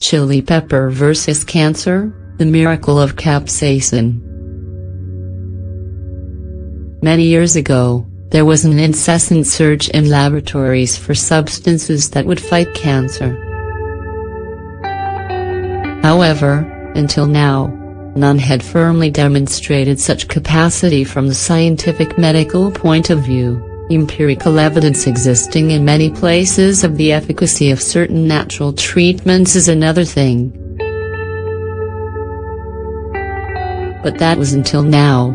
Chili pepper versus cancer, the miracle of capsaicin. Many years ago, there was an incessant search in laboratories for substances that would fight cancer. However, until now, none had firmly demonstrated such capacity from the scientific medical point of view. Empirical evidence existing in many places of the efficacy of certain natural treatments is another thing. But that was until now.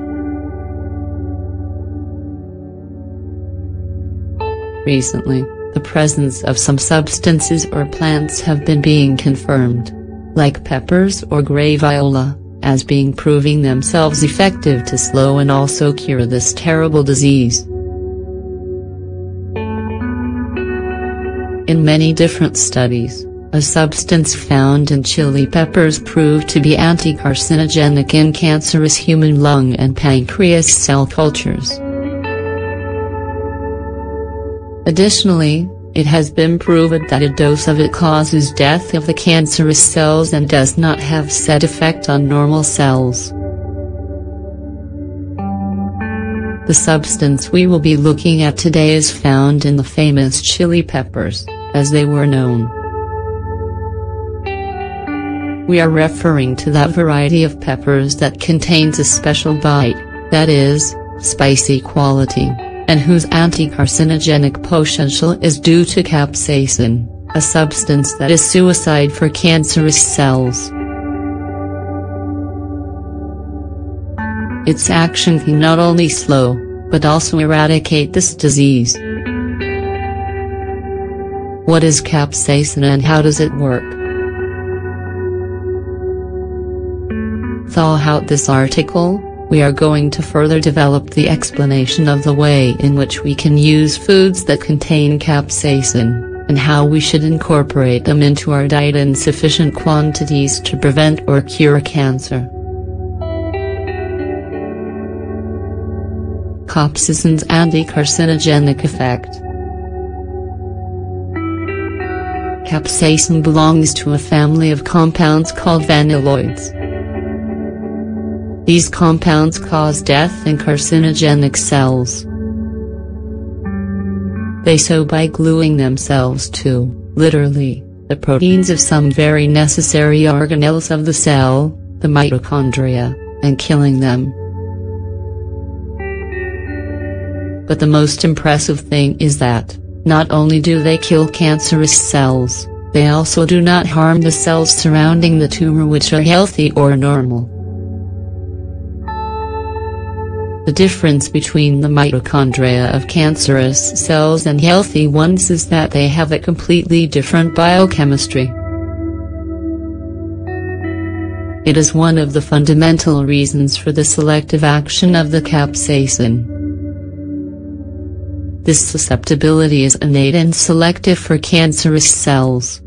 Recently, the presence of some substances or plants have been being confirmed, like peppers or graviola, as being proving themselves effective to slow and also cure this terrible disease. In many different studies, a substance found in chili peppers proved to be anti-carcinogenic in cancerous human lung and pancreas cell cultures. Additionally, it has been proven that a dose of it causes death of the cancerous cells and does not have said effect on normal cells. The substance we will be looking at today is found in the famous chili peppers as they were known. We are referring to that variety of peppers that contains a special bite, that is, spicy quality, and whose anti-carcinogenic potential is due to capsaicin, a substance that is suicide for cancerous cells. Its action can not only slow, but also eradicate this disease. What is capsaicin and how does it work? Thaw out this article, we are going to further develop the explanation of the way in which we can use foods that contain capsaicin, and how we should incorporate them into our diet in sufficient quantities to prevent or cure cancer. Capsaicin's anti-carcinogenic effect Capsaicin belongs to a family of compounds called vanilloids. These compounds cause death in carcinogenic cells. They so by gluing themselves to, literally, the proteins of some very necessary organelles of the cell, the mitochondria, and killing them. But the most impressive thing is that, not only do they kill cancerous cells, they also do not harm the cells surrounding the tumor which are healthy or normal. The difference between the mitochondria of cancerous cells and healthy ones is that they have a completely different biochemistry. It is one of the fundamental reasons for the selective action of the capsaicin. This susceptibility is innate and selective for cancerous cells.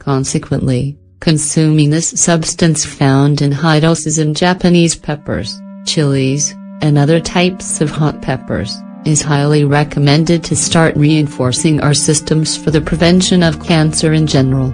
Consequently, consuming this substance found in high doses in Japanese peppers, chilies, and other types of hot peppers, is highly recommended to start reinforcing our systems for the prevention of cancer in general.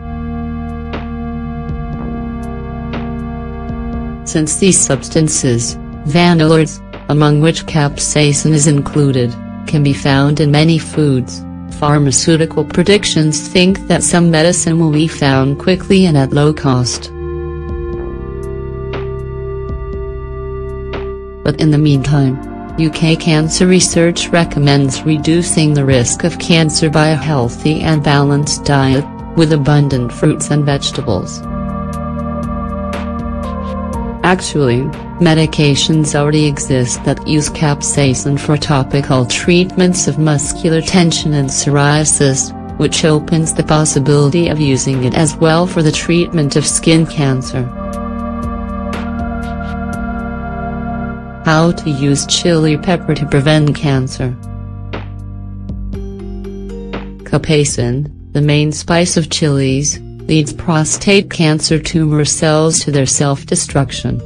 Since these substances, vanilloids, among which capsaicin is included, can be found in many foods. Pharmaceutical predictions think that some medicine will be found quickly and at low cost. But in the meantime, UK Cancer Research recommends reducing the risk of cancer by a healthy and balanced diet, with abundant fruits and vegetables. Actually, medications already exist that use capsaicin for topical treatments of muscular tension and psoriasis, which opens the possibility of using it as well for the treatment of skin cancer. How to use chili pepper to prevent cancer Capsaicin, the main spice of chilies, leads prostate cancer tumor cells to their self-destruction.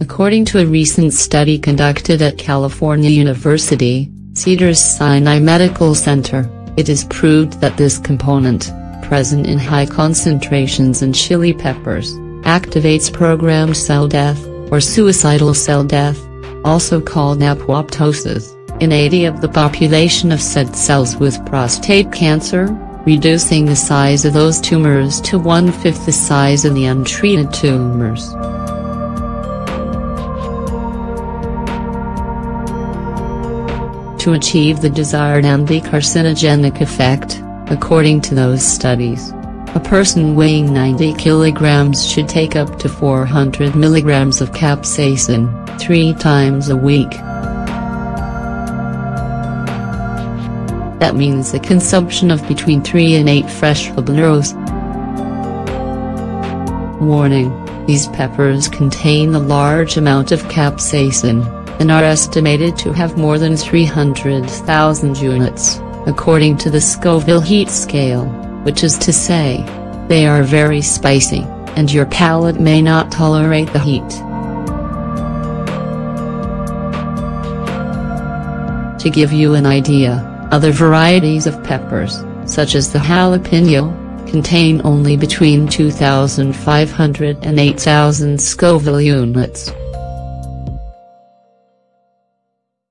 According to a recent study conducted at California University, Cedars-Sinai Medical Center, it is proved that this component, present in high concentrations in chili peppers, activates programmed cell death, or suicidal cell death, also called apoptosis, in 80 of the population of said cells with prostate cancer, reducing the size of those tumors to one-fifth the size of the untreated tumors. To achieve the desired anti-carcinogenic effect, according to those studies, a person weighing 90 kilograms should take up to 400 milligrams of capsaicin, three times a week. That means the consumption of between 3 and 8 fresh habaneros. Warning, these peppers contain a large amount of capsaicin, and are estimated to have more than 300,000 units, according to the Scoville heat scale, which is to say, they are very spicy, and your palate may not tolerate the heat. To give you an idea, other varieties of peppers, such as the jalapeno, contain only between 2,500 and 8,000 Scoville units.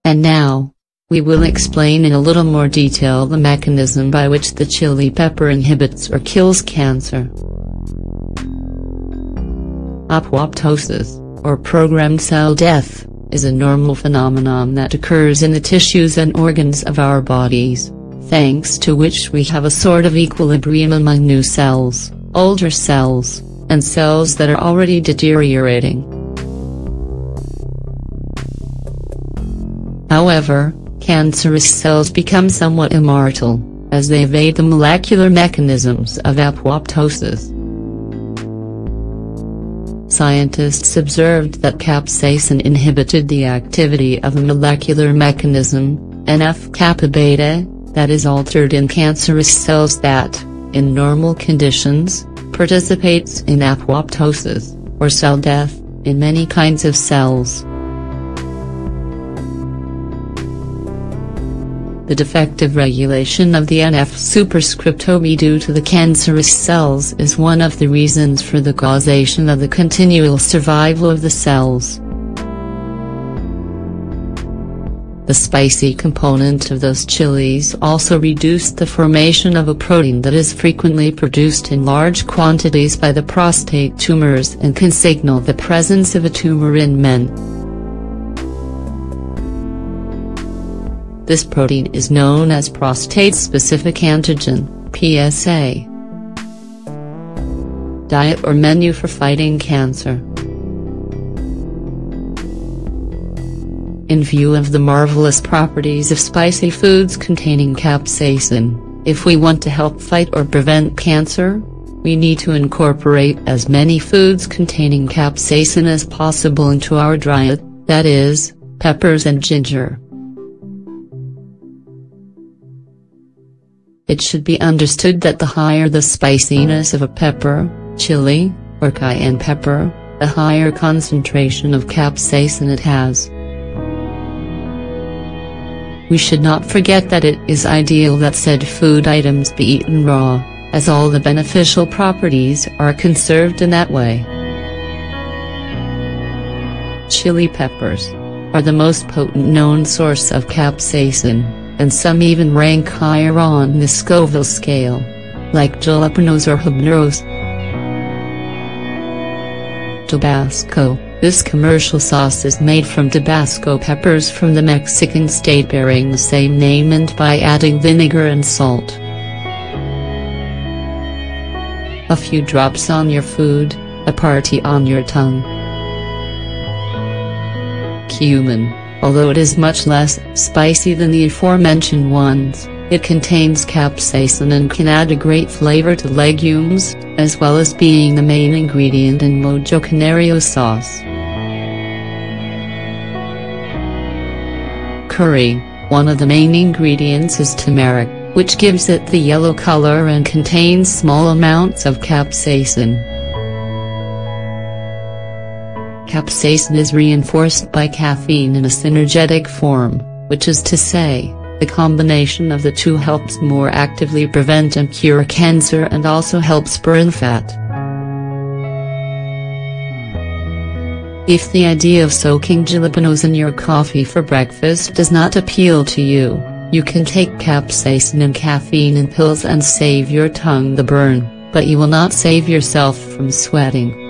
And now, we will explain in a little more detail the mechanism by which the chili pepper inhibits or kills cancer. Apoptosis, or programmed cell death, is a normal phenomenon that occurs in the tissues and organs of our bodies, thanks to which we have a sort of equilibrium among new cells, older cells, and cells that are already deteriorating. However, cancerous cells become somewhat immortal, as they evade the molecular mechanisms of apoptosis. Scientists observed that capsaicin inhibited the activity of a molecular mechanism, NF-kappa beta, that is altered in cancerous cells that, in normal conditions, participates in apoptosis, or cell death, in many kinds of cells. The defective regulation of the NF superscriptome due to the cancerous cells is one of the reasons for the causation of the continual survival of the cells. The spicy component of those chilies also reduced the formation of a protein that is frequently produced in large quantities by the prostate tumors and can signal the presence of a tumor in men. This protein is known as prostate-specific antigen, PSA. Diet or menu for fighting cancer. In view of the marvelous properties of spicy foods containing capsaicin, if we want to help fight or prevent cancer, we need to incorporate as many foods containing capsaicin as possible into our diet, that is, peppers and ginger. It should be understood that the higher the spiciness of a pepper, chili, or cayenne pepper, the higher concentration of capsaicin it has. We should not forget that it is ideal that said food items be eaten raw, as all the beneficial properties are conserved in that way. Chili peppers are the most potent known source of capsaicin and some even rank higher on the Scoville scale, like jalapenos or habaneros. Tabasco This commercial sauce is made from Tabasco peppers from the Mexican state bearing the same name and by adding vinegar and salt. A few drops on your food, a party on your tongue. Cumin Although it is much less spicy than the aforementioned ones, it contains capsaicin and can add a great flavor to legumes, as well as being the main ingredient in Mojo Canario sauce. Curry, one of the main ingredients is turmeric, which gives it the yellow color and contains small amounts of capsaicin. Capsaicin is reinforced by caffeine in a synergetic form, which is to say, The combination of the two helps more actively prevent and cure cancer and also helps burn fat. If the idea of soaking jalapenos in your coffee for breakfast does not appeal to you, you can take capsaicin and caffeine in pills and save your tongue the burn, but you will not save yourself from sweating.